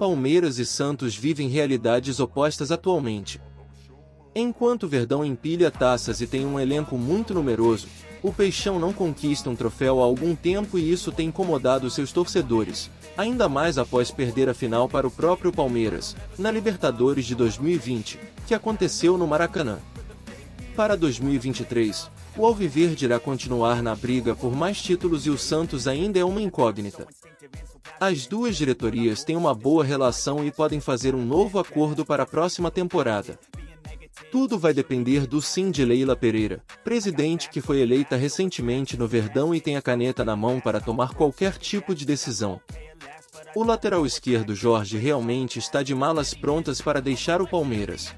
Palmeiras e Santos vivem realidades opostas atualmente. Enquanto Verdão empilha taças e tem um elenco muito numeroso, o Peixão não conquista um troféu há algum tempo e isso tem incomodado seus torcedores, ainda mais após perder a final para o próprio Palmeiras, na Libertadores de 2020, que aconteceu no Maracanã. Para 2023, o Alviverde irá continuar na briga por mais títulos e o Santos ainda é uma incógnita. As duas diretorias têm uma boa relação e podem fazer um novo acordo para a próxima temporada. Tudo vai depender do sim de Leila Pereira, presidente que foi eleita recentemente no Verdão e tem a caneta na mão para tomar qualquer tipo de decisão. O lateral esquerdo Jorge realmente está de malas prontas para deixar o Palmeiras.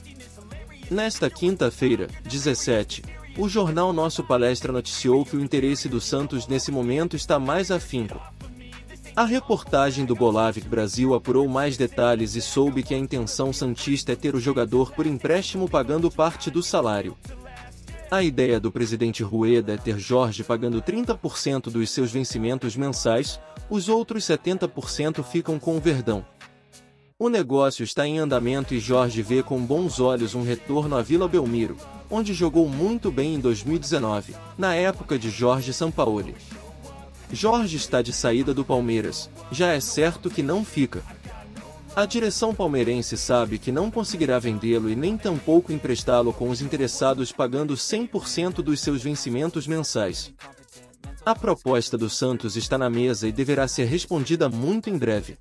Nesta quinta-feira, 17, o jornal Nosso Palestra noticiou que o interesse do Santos nesse momento está mais afinco. A reportagem do Bolavic Brasil apurou mais detalhes e soube que a intenção santista é ter o jogador por empréstimo pagando parte do salário. A ideia do presidente Rueda é ter Jorge pagando 30% dos seus vencimentos mensais, os outros 70% ficam com o Verdão. O negócio está em andamento e Jorge vê com bons olhos um retorno à Vila Belmiro, onde jogou muito bem em 2019, na época de Jorge Sampaoli. Jorge está de saída do Palmeiras, já é certo que não fica. A direção palmeirense sabe que não conseguirá vendê-lo e nem tampouco emprestá-lo com os interessados pagando 100% dos seus vencimentos mensais. A proposta do Santos está na mesa e deverá ser respondida muito em breve.